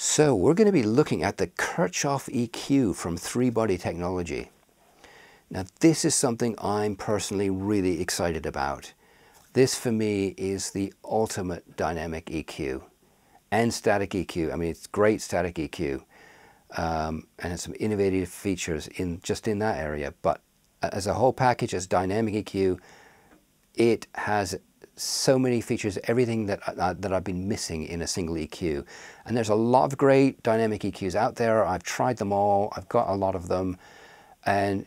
So we're going to be looking at the Kirchhoff EQ from Three Body Technology. Now this is something I'm personally really excited about. This for me is the ultimate dynamic EQ and static EQ. I mean, it's great static EQ um, and has some innovative features in just in that area. But as a whole package, as dynamic EQ, it has so many features, everything that, uh, that I've been missing in a single EQ. And there's a lot of great dynamic EQs out there. I've tried them all. I've got a lot of them. And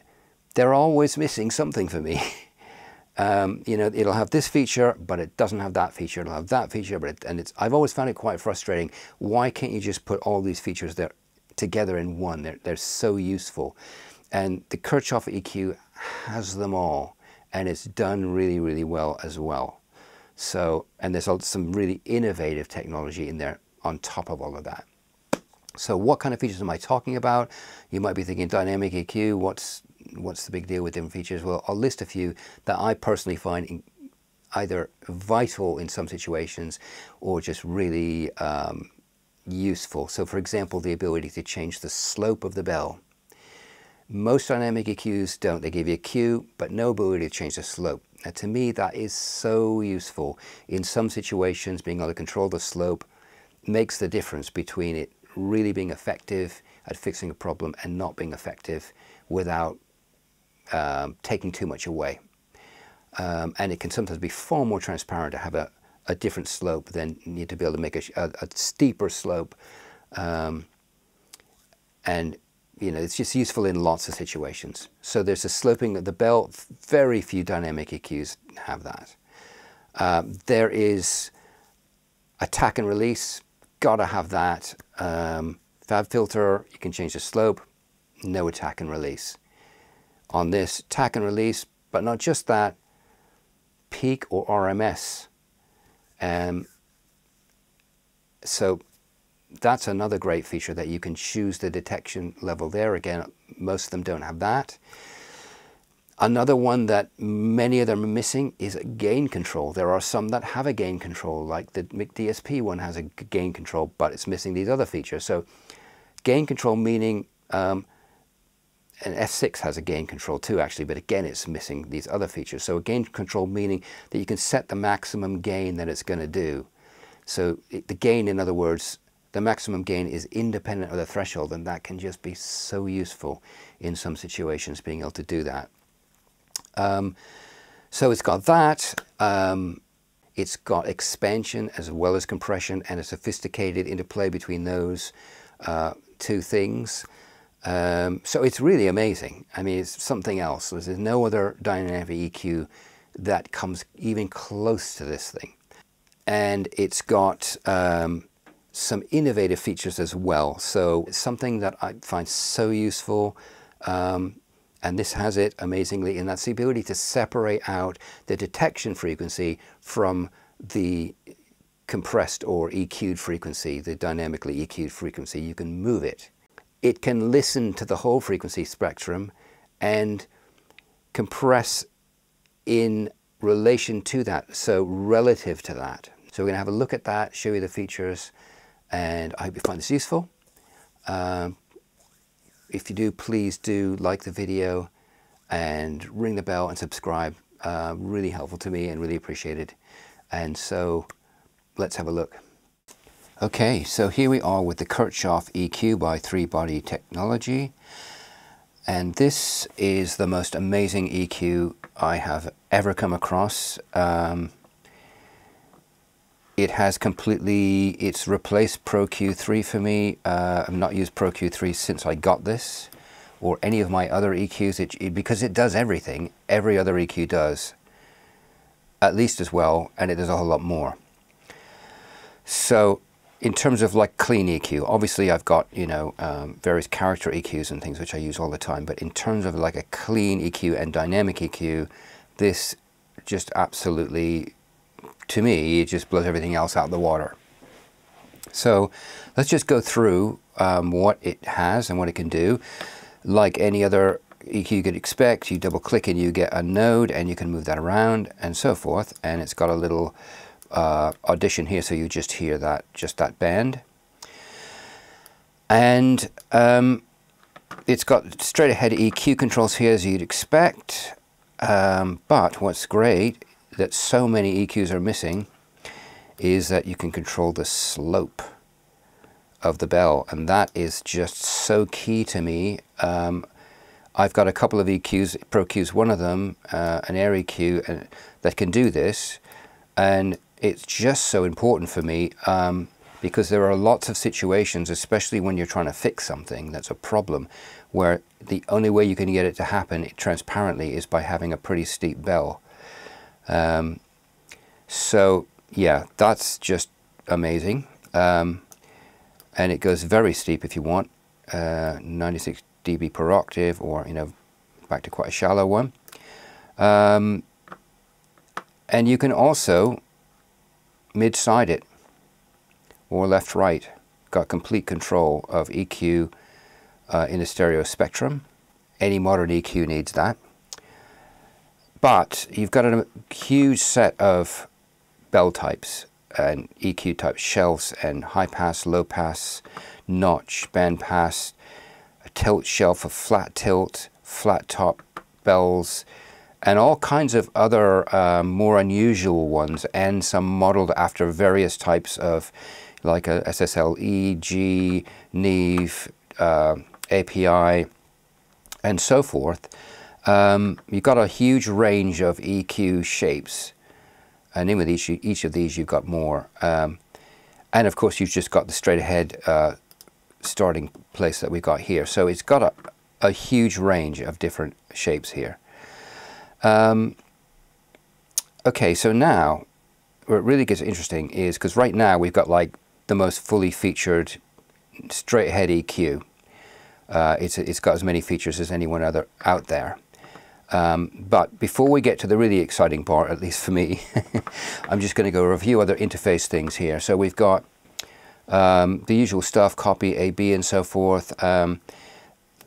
they're always missing something for me. um, you know, it'll have this feature, but it doesn't have that feature. It'll have that feature, but it, and it's. I've always found it quite frustrating. Why can't you just put all these features there together in one? They're they're so useful, and the Kirchhoff EQ has them all, and it's done really really well as well. So, and there's some really innovative technology in there on top of all of that. So what kind of features am I talking about? You might be thinking dynamic EQ, what's what's the big deal with different features? Well, I'll list a few that I personally find either vital in some situations or just really um, useful. So for example, the ability to change the slope of the bell. Most dynamic EQs don't. They give you a cue, but no ability to change the slope. Now to me, that is so useful. In some situations, being able to control the slope makes the difference between it really being effective at fixing a problem and not being effective without um, taking too much away. Um, and it can sometimes be far more transparent to have a, a different slope than need to be able to make a, a, a steeper slope. Um, and you know, it's just useful in lots of situations. So there's a sloping of the bell. Very few dynamic EQs have that. Um, there is attack and release. Gotta have that. Um, FabFilter, you can change the slope. No attack and release on this attack and release, but not just that, peak or RMS. Um, so that's another great feature that you can choose the detection level there. Again, most of them don't have that. Another one that many of them are missing is gain control. There are some that have a gain control, like the McDSP one has a gain control, but it's missing these other features. So gain control meaning um, and F6 has a gain control too actually, but again it's missing these other features. So a gain control meaning that you can set the maximum gain that it's going to do. So it, the gain, in other words, the maximum gain is independent of the threshold and that can just be so useful in some situations being able to do that. Um, so it's got that. Um, it's got expansion as well as compression and a sophisticated interplay between those uh, two things. Um, so it's really amazing. I mean, it's something else. There's no other dynamic EQ that comes even close to this thing. And it's got um, some innovative features as well. So something that I find so useful. Um, and this has it amazingly, and that's the ability to separate out the detection frequency from the compressed or EQ'd frequency, the dynamically EQ'd frequency. You can move it it can listen to the whole frequency spectrum and compress in relation to that, so relative to that. So we're going to have a look at that, show you the features, and I hope you find this useful. Um, if you do, please do like the video and ring the bell and subscribe. Uh, really helpful to me and really appreciated. And so let's have a look. Okay, so here we are with the Kirchhoff EQ by Three Body Technology. And this is the most amazing EQ I have ever come across. Um, it has completely, it's replaced Pro Q3 for me. Uh, I've not used Pro Q3 since I got this or any of my other EQs it, it, because it does everything every other EQ does at least as well and it does a whole lot more. So in terms of like clean EQ, obviously I've got, you know, um, various character EQs and things which I use all the time, but in terms of like a clean EQ and dynamic EQ, this just absolutely, to me, it just blows everything else out of the water. So let's just go through um, what it has and what it can do. Like any other EQ you could expect, you double click and you get a node and you can move that around and so forth. And it's got a little uh, audition here so you just hear that just that band And um, it's got straight ahead EQ controls here as you'd expect. Um, but what's great that so many EQs are missing is that you can control the slope of the bell and that is just so key to me. Um, I've got a couple of EQs, Pro EQs, one of them, uh, an Air EQ uh, that can do this and it's just so important for me um, because there are lots of situations, especially when you're trying to fix something that's a problem, where the only way you can get it to happen transparently is by having a pretty steep bell. Um, so yeah, that's just amazing. Um, and it goes very steep if you want, uh, 96 dB per octave or, you know, back to quite a shallow one. Um, and you can also mid-side it or left-right. Got complete control of EQ uh, in a stereo spectrum. Any modern EQ needs that. But you've got a huge set of bell types and EQ type shelves and high pass, low pass, notch, band pass, a tilt shelf, a flat tilt, flat top bells, and all kinds of other uh, more unusual ones and some modeled after various types of like a SSL, G, Neve, uh, API, and so forth. Um, you've got a huge range of EQ shapes. And in with each, each of these, you've got more. Um, and of course, you've just got the straight ahead uh, starting place that we've got here. So it's got a, a huge range of different shapes here. Um, okay, so now where it really gets interesting is because right now we've got like the most fully featured straight ahead EQ. Uh, it's, it's got as many features as anyone other out there. Um, but before we get to the really exciting part, at least for me, I'm just going to go review other interface things here. So we've got um, the usual stuff, copy, AB and so forth. Um,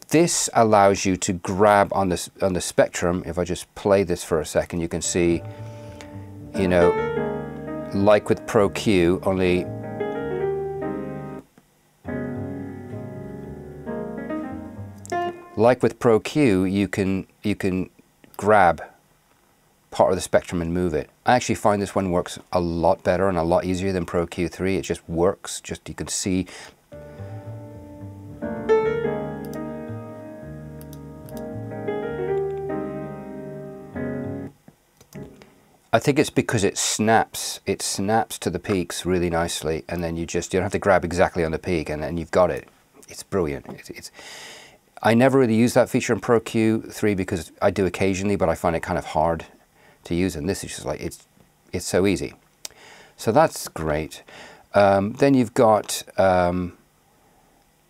this allows you to grab on the, on the spectrum. If I just play this for a second, you can see, you know, like with Pro Q, only like with Pro Q, you can you can grab part of the spectrum and move it. I actually find this one works a lot better and a lot easier than Pro Q3. It just works, just you can see I think it's because it snaps, it snaps to the peaks really nicely and then you just, you don't have to grab exactly on the peak and then you've got it. It's brilliant. It's, it's I never really use that feature in Pro Q3 because I do occasionally, but I find it kind of hard to use. And this is just like, it's, it's so easy. So that's great. Um, then you've got um,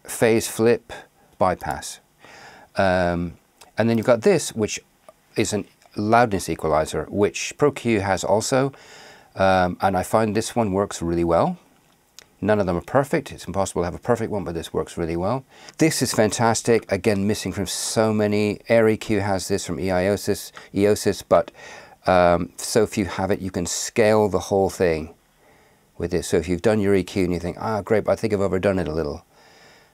phase flip bypass. Um, and then you've got this, which is a loudness equalizer, which Pro Q has also. Um, and I find this one works really well. None of them are perfect. It's impossible to have a perfect one, but this works really well. This is fantastic. Again, missing from so many. AirEQ has this from EIOSIS, EOSIS but um, so if you have it, you can scale the whole thing with this. So if you've done your EQ and you think, ah, great, but I think I've overdone it a little,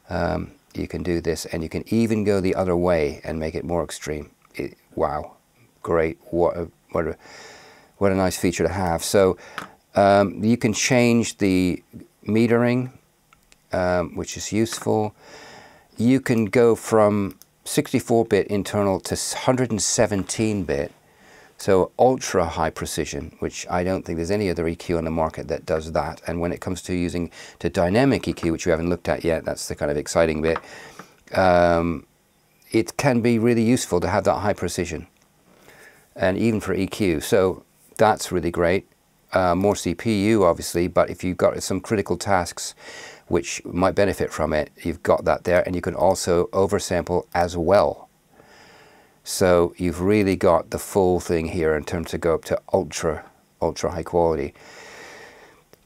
um, you can do this. And you can even go the other way and make it more extreme. It, wow, great. What a, what, a, what a nice feature to have. So um, you can change the metering, um, which is useful. You can go from 64-bit internal to 117-bit, so ultra high precision, which I don't think there's any other EQ on the market that does that. And when it comes to using to dynamic EQ, which we haven't looked at yet, that's the kind of exciting bit, um, it can be really useful to have that high precision. And even for EQ, so that's really great uh, more CPU obviously, but if you've got some critical tasks which might benefit from it, you've got that there and you can also oversample as well. So you've really got the full thing here in terms of go up to ultra, ultra high quality.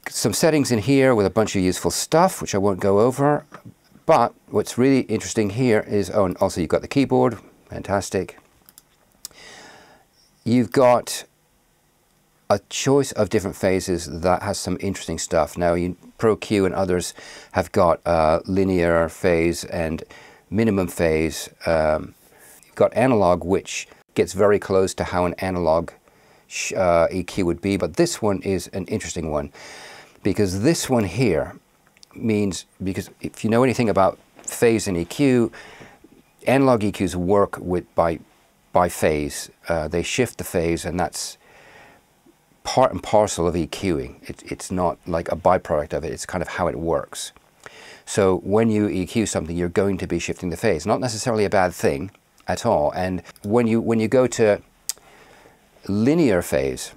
Some settings in here with a bunch of useful stuff, which I won't go over. But what's really interesting here is, oh, and also you've got the keyboard, fantastic. You've got a choice of different phases that has some interesting stuff. Now, you, ProQ and others have got uh, linear phase and minimum phase. Um, you've got analog, which gets very close to how an analog uh, EQ would be, but this one is an interesting one because this one here means, because if you know anything about phase and EQ, analog EQs work with by, by phase. Uh, they shift the phase and that's part and parcel of EQing. It, it's not like a byproduct of it, it's kind of how it works. So when you EQ something, you're going to be shifting the phase. Not necessarily a bad thing at all. And when you, when you go to linear phase,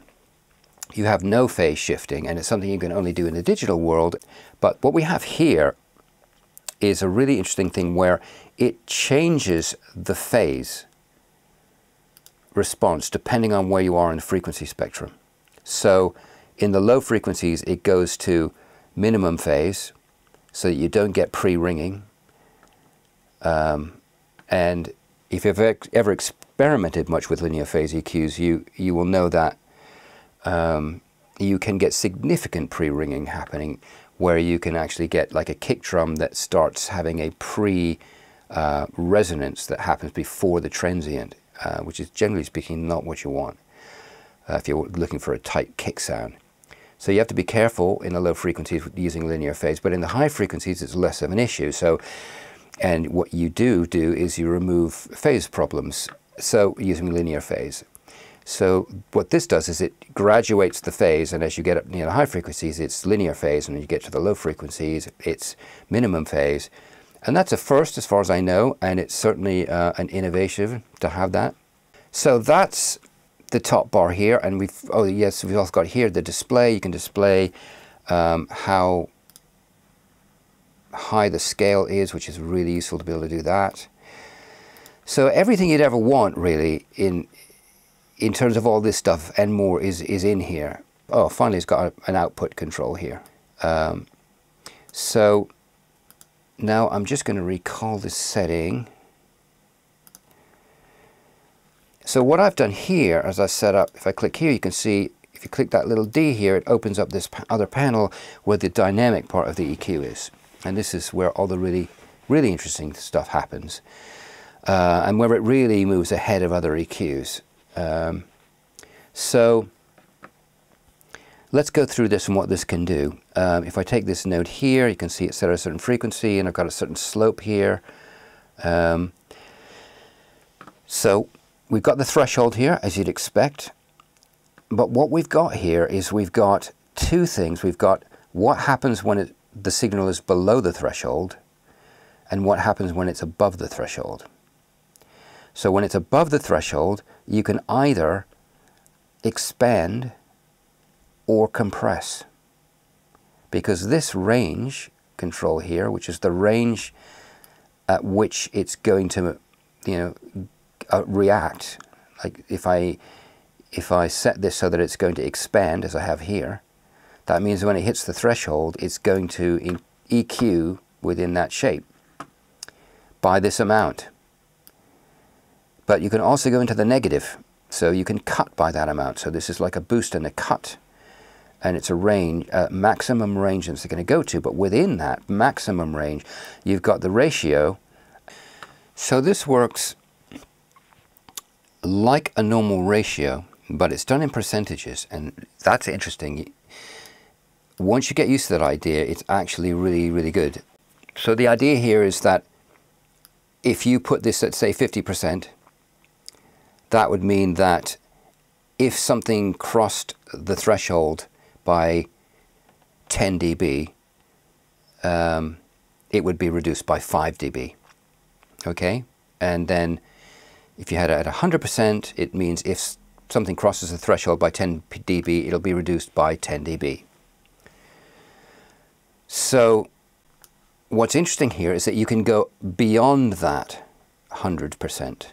you have no phase shifting, and it's something you can only do in the digital world. But what we have here is a really interesting thing where it changes the phase response depending on where you are in the frequency spectrum. So in the low frequencies, it goes to minimum phase so that you don't get pre-ringing. Um, and if you've ever experimented much with linear phase EQs, you, you will know that um, you can get significant pre-ringing happening where you can actually get like a kick drum that starts having a pre uh, resonance that happens before the transient, uh, which is generally speaking not what you want uh, if you're looking for a tight kick sound. So you have to be careful in the low frequencies using linear phase, but in the high frequencies it's less of an issue. So, and what you do do is you remove phase problems. So using linear phase. So what this does is it graduates the phase, and as you get up near the high frequencies, it's linear phase, and when you get to the low frequencies, it's minimum phase. And that's a first as far as I know, and it's certainly uh, an innovation to have that. So that's the top bar here and we've oh yes we've also got here the display. You can display um, how high the scale is which is really useful to be able to do that. So everything you'd ever want really in in terms of all this stuff and more is is in here. Oh finally it's got an output control here. Um, so now I'm just going to recall this setting So what I've done here, as I set up, if I click here, you can see, if you click that little D here, it opens up this other panel where the dynamic part of the EQ is. And this is where all the really, really interesting stuff happens. Uh, and where it really moves ahead of other EQs. Um, so let's go through this and what this can do. Um, if I take this node here, you can see it's set at a certain frequency and I've got a certain slope here. Um, so we've got the threshold here, as you'd expect. But what we've got here is we've got two things. We've got what happens when it, the signal is below the threshold and what happens when it's above the threshold. So when it's above the threshold, you can either expand or compress. Because this range control here, which is the range at which it's going to you know, uh, react. Like if I, if I set this so that it's going to expand, as I have here, that means when it hits the threshold, it's going to EQ within that shape by this amount. But you can also go into the negative, so you can cut by that amount. So this is like a boost and a cut, and it's a range, uh, maximum range that it's going to go to. But within that maximum range, you've got the ratio. So this works like a normal ratio, but it's done in percentages, and that's interesting. Once you get used to that idea, it's actually really, really good. So the idea here is that if you put this at, say, 50%, that would mean that if something crossed the threshold by 10 dB, um, it would be reduced by 5 dB. Okay? And then if you had it at 100%, it means if something crosses the threshold by 10 dB, it'll be reduced by 10 dB. So what's interesting here is that you can go beyond that 100%.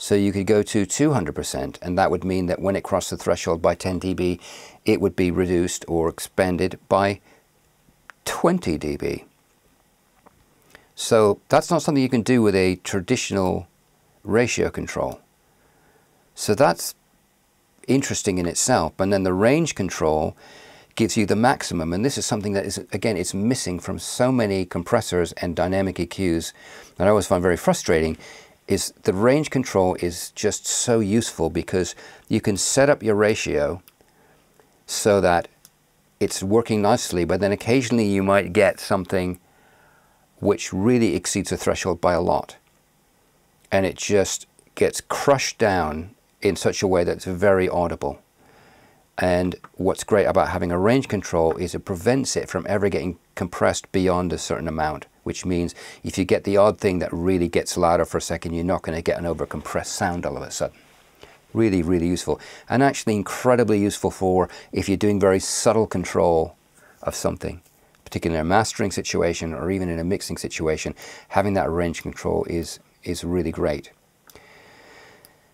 So you could go to 200%, and that would mean that when it crossed the threshold by 10 dB, it would be reduced or expanded by 20 dB. So that's not something you can do with a traditional ratio control. So that's interesting in itself. And then the range control gives you the maximum. And this is something that is, again, it's missing from so many compressors and dynamic EQs that I always find very frustrating is the range control is just so useful because you can set up your ratio so that it's working nicely, but then occasionally you might get something which really exceeds the threshold by a lot. And it just gets crushed down in such a way that's very audible. And what's great about having a range control is it prevents it from ever getting compressed beyond a certain amount, which means if you get the odd thing that really gets louder for a second, you're not going to get an overcompressed sound all of a sudden. Really, really useful. And actually incredibly useful for if you're doing very subtle control of something, particularly in a mastering situation or even in a mixing situation, having that range control is, is really great.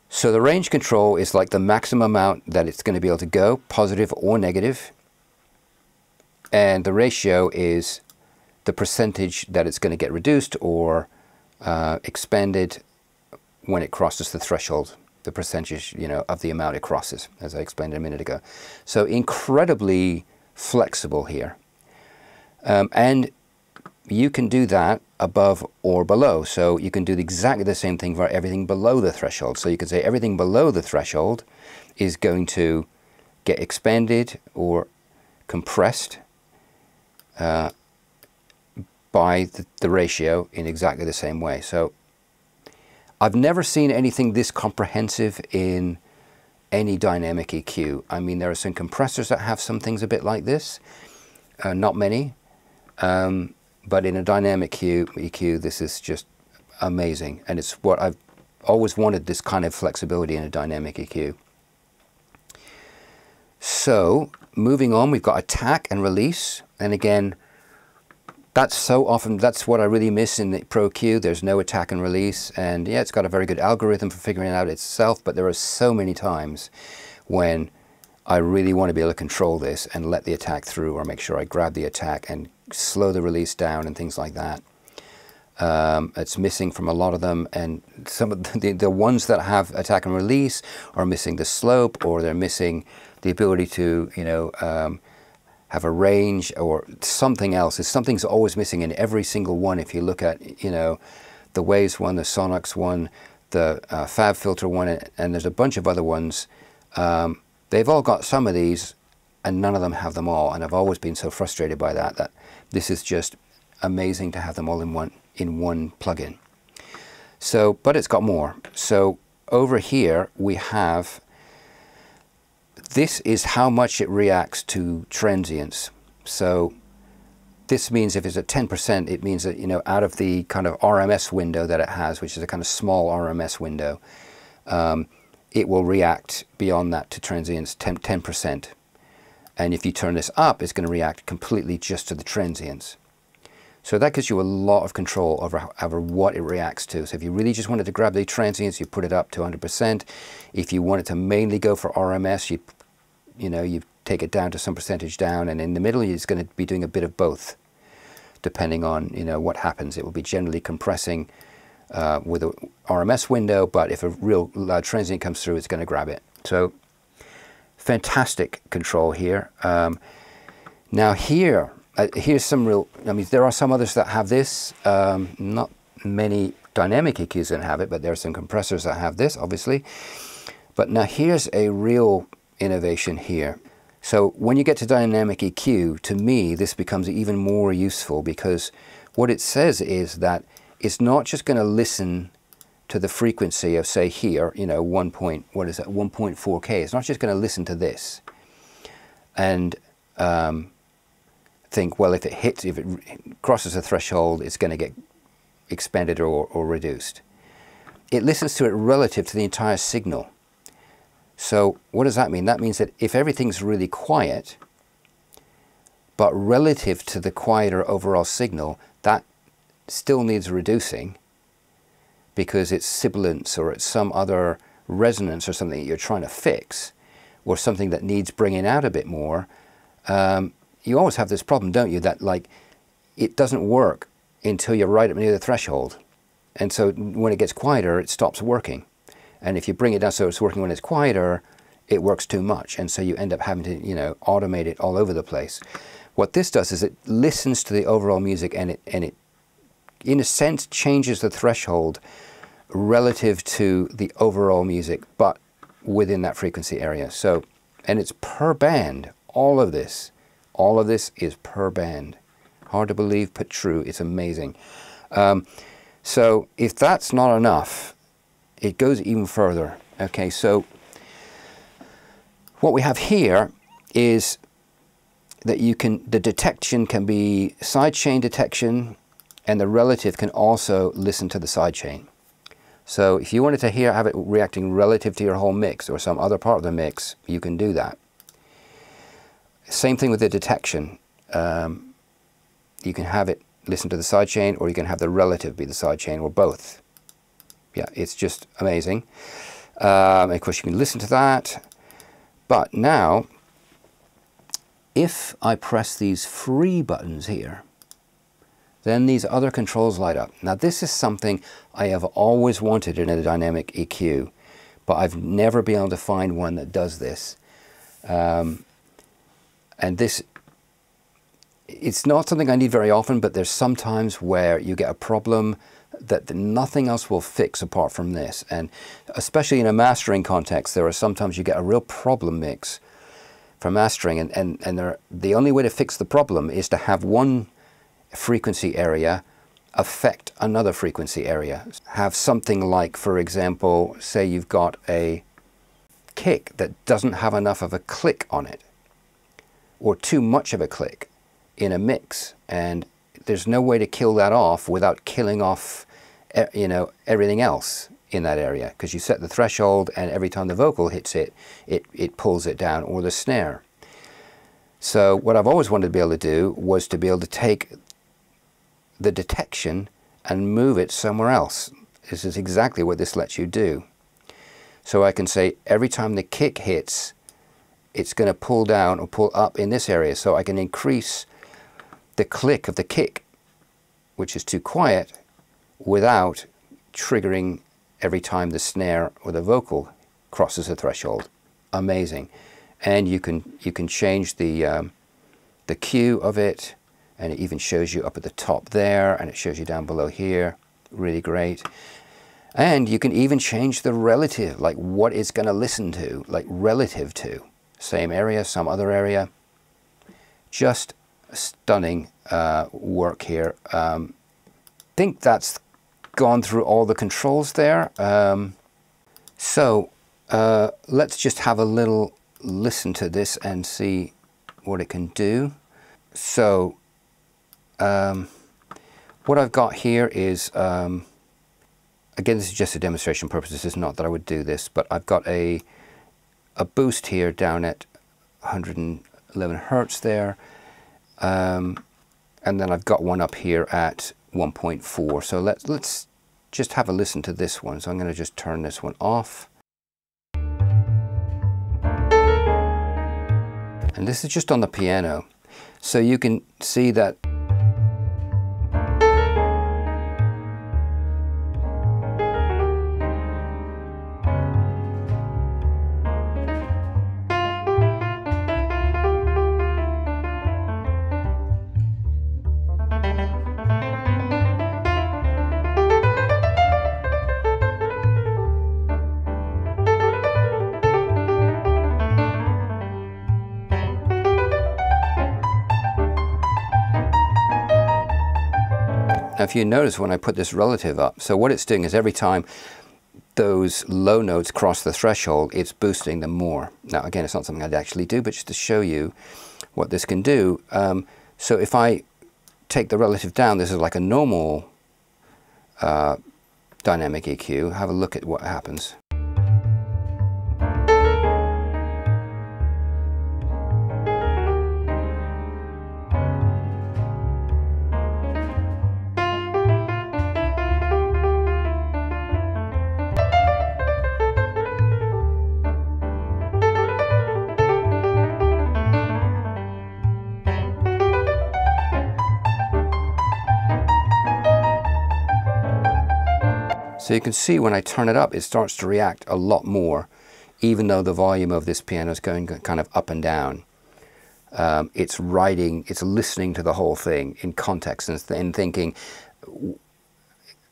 So the range control is like the maximum amount that it's going to be able to go, positive or negative. And the ratio is the percentage that it's going to get reduced or uh, expanded when it crosses the threshold, the percentage you know, of the amount it crosses, as I explained a minute ago. So incredibly flexible here. Um, and you can do that above or below. So you can do exactly the same thing for everything below the threshold. So you can say everything below the threshold is going to get expanded or compressed uh, by the, the ratio in exactly the same way. So I've never seen anything this comprehensive in any dynamic EQ. I mean, there are some compressors that have some things a bit like this, uh, not many. Um, but in a dynamic EQ, this is just amazing. And it's what I've always wanted, this kind of flexibility in a dynamic EQ. So moving on, we've got attack and release. And again, that's so often, that's what I really miss in the Pro Q. There's no attack and release. And yeah, it's got a very good algorithm for figuring it out itself, but there are so many times when I really want to be able to control this and let the attack through or make sure I grab the attack and slow the release down and things like that. Um, it's missing from a lot of them and some of the, the ones that have attack and release are missing the slope or they're missing the ability to you know um, have a range or something else. Is something's always missing in every single one if you look at you know the Waves one, the Sonnox one, the uh, FabFilter one and there's a bunch of other ones. Um, they've all got some of these and none of them have them all and I've always been so frustrated by that that this is just amazing to have them all in one in one plugin. So, but it's got more. So over here we have this is how much it reacts to transients. So this means if it's at 10%, it means that, you know, out of the kind of RMS window that it has, which is a kind of small RMS window, um, it will react beyond that to transients 10, 10%. And if you turn this up, it's going to react completely just to the transients. So that gives you a lot of control over, over what it reacts to. So if you really just wanted to grab the transients, you put it up to 100%. If you wanted to mainly go for RMS, you, you know, you take it down to some percentage down, and in the middle, you're going to be doing a bit of both, depending on you know what happens. It will be generally compressing uh, with a RMS window, but if a real loud transient comes through, it's going to grab it. So fantastic control here. Um, now here, uh, here's some real, I mean, there are some others that have this, um, not many dynamic EQs that have it, but there are some compressors that have this, obviously. But now here's a real innovation here. So when you get to dynamic EQ, to me, this becomes even more useful because what it says is that it's not just going to listen to the frequency of say here, you know, 1 point, what is that, 1.4K. It's not just going to listen to this and um, think, well, if it hits, if it crosses a threshold, it's going to get expanded or, or reduced. It listens to it relative to the entire signal. So what does that mean? That means that if everything's really quiet, but relative to the quieter overall signal, that still needs reducing because it's sibilance or it's some other resonance or something that you're trying to fix or something that needs bringing out a bit more, um, you always have this problem, don't you? That like it doesn't work until you're right up near the threshold. And so when it gets quieter, it stops working. And if you bring it down so it's working when it's quieter, it works too much. And so you end up having to, you know, automate it all over the place. What this does is it listens to the overall music and it, and it in a sense, changes the threshold relative to the overall music, but within that frequency area. So, and it's per band, all of this. All of this is per band. Hard to believe, but true. It's amazing. Um, so if that's not enough, it goes even further. Okay, so what we have here is that you can, the detection can be sidechain detection and the relative can also listen to the sidechain. So if you wanted to hear, have it reacting relative to your whole mix or some other part of the mix, you can do that. Same thing with the detection. Um, you can have it listen to the sidechain or you can have the relative be the side sidechain or both. Yeah, it's just amazing. Um, of course, you can listen to that. But now, if I press these free buttons here, then these other controls light up. Now this is something I have always wanted in a dynamic EQ, but I've never been able to find one that does this. Um, and this, it's not something I need very often, but there's sometimes where you get a problem that nothing else will fix apart from this. And especially in a mastering context, there are sometimes you get a real problem mix for mastering. And, and, and there, the only way to fix the problem is to have one frequency area affect another frequency area. Have something like, for example, say you've got a kick that doesn't have enough of a click on it or too much of a click in a mix and there's no way to kill that off without killing off you know everything else in that area because you set the threshold and every time the vocal hits it, it it pulls it down or the snare so what I've always wanted to be able to do was to be able to take the detection and move it somewhere else. This is exactly what this lets you do. So I can say every time the kick hits, it's going to pull down or pull up in this area. So I can increase the click of the kick, which is too quiet, without triggering every time the snare or the vocal crosses a threshold. Amazing. And you can, you can change the, um, the cue of it, and it even shows you up at the top there and it shows you down below here. Really great. And you can even change the relative like what it's going to listen to like relative to. Same area some other area. Just stunning uh, work here. Um, think that's gone through all the controls there. Um, so uh, let's just have a little listen to this and see what it can do. So um, what I've got here is, um, again, this is just a demonstration purpose. Is not that I would do this, but I've got a, a boost here down at 111 hertz there. Um, and then I've got one up here at 1.4. So let's, let's just have a listen to this one. So I'm going to just turn this one off. And this is just on the piano. So you can see that Now if you notice when I put this relative up, so what it's doing is every time those low notes cross the threshold, it's boosting them more. Now again, it's not something I'd actually do, but just to show you what this can do. Um, so if I take the relative down, this is like a normal uh, dynamic EQ. Have a look at what happens. So you can see when I turn it up, it starts to react a lot more even though the volume of this piano is going kind of up and down, um, it's writing, it's listening to the whole thing in context and, and thinking,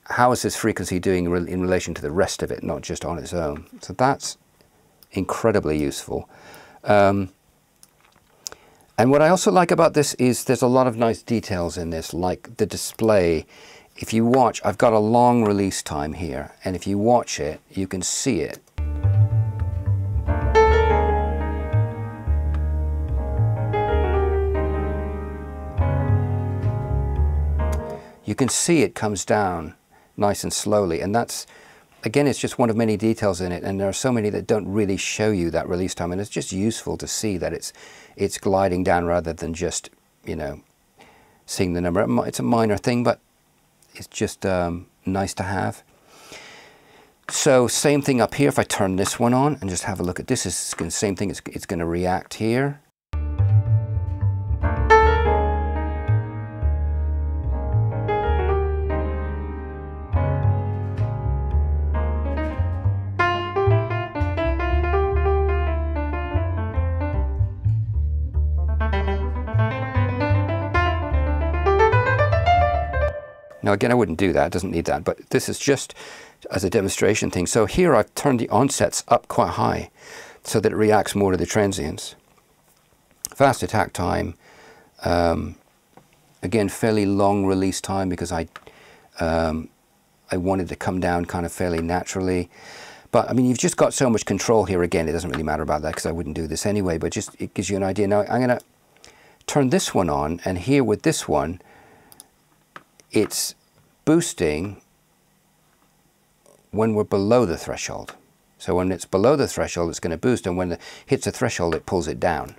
how is this frequency doing in relation to the rest of it, not just on its own? So that's incredibly useful. Um, and what I also like about this is there's a lot of nice details in this, like the display. If you watch, I've got a long release time here, and if you watch it, you can see it. You can see it comes down nice and slowly, and that's again, it's just one of many details in it, and there are so many that don't really show you that release time, and it's just useful to see that it's it's gliding down rather than just you know seeing the number. It's a minor thing, but it's just um, nice to have. So same thing up here. If I turn this one on and just have a look at this, it's the same thing. It's, it's going to react here. Now again, I wouldn't do that, it doesn't need that, but this is just as a demonstration thing. So here I've turned the onsets up quite high so that it reacts more to the transients. Fast attack time, um, again, fairly long release time because I, um, I wanted to come down kind of fairly naturally. But I mean, you've just got so much control here. Again, it doesn't really matter about that because I wouldn't do this anyway, but just it gives you an idea. Now I'm going to turn this one on and here with this one, it's boosting when we're below the threshold. So when it's below the threshold, it's going to boost, and when it hits the threshold, it pulls it down.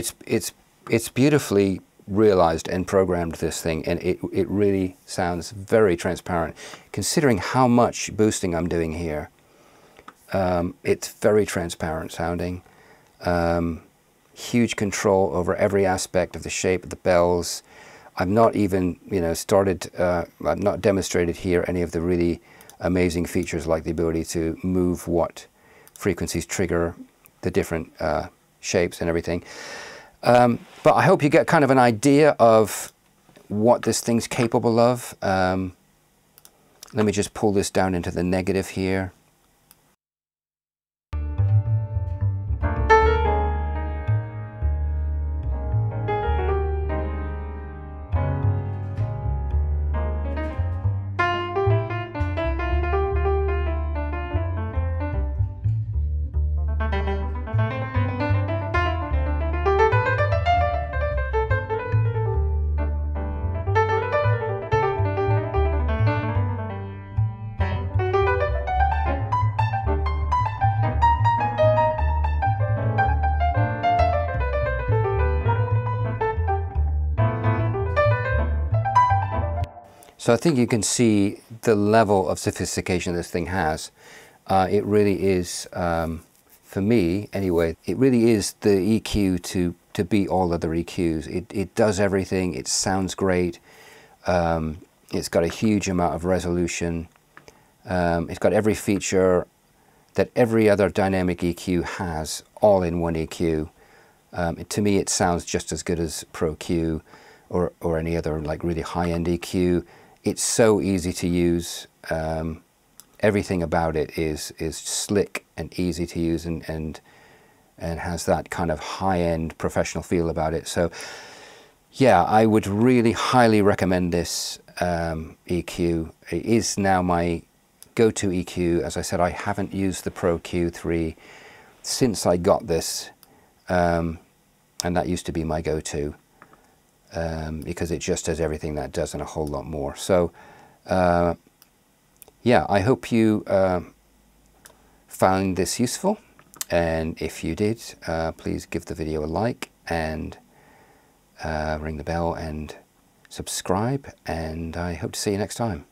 It's it's it's beautifully realized and programmed this thing and it, it really sounds very transparent. Considering how much boosting I'm doing here um, it's very transparent sounding. Um, huge control over every aspect of the shape of the bells. I've not even you know started uh, I've not demonstrated here any of the really amazing features like the ability to move what frequencies trigger the different uh, shapes and everything. Um, but I hope you get kind of an idea of what this thing's capable of. Um, let me just pull this down into the negative here. So I think you can see the level of sophistication this thing has. Uh, it really is, um, for me anyway, it really is the EQ to, to beat all other EQs. It, it does everything, it sounds great, um, it's got a huge amount of resolution, um, it's got every feature that every other dynamic EQ has all in one EQ. Um, it, to me it sounds just as good as Pro Q or, or any other like really high-end EQ it's so easy to use. Um, everything about it is is slick and easy to use and and and has that kind of high-end professional feel about it. So yeah, I would really highly recommend this um, EQ. It is now my go-to EQ. As I said, I haven't used the Pro Q3 since I got this, um, and that used to be my go-to um, because it just does everything that does and a whole lot more. So uh, yeah, I hope you uh, found this useful. And if you did, uh, please give the video a like and uh, ring the bell and subscribe and I hope to see you next time.